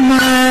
My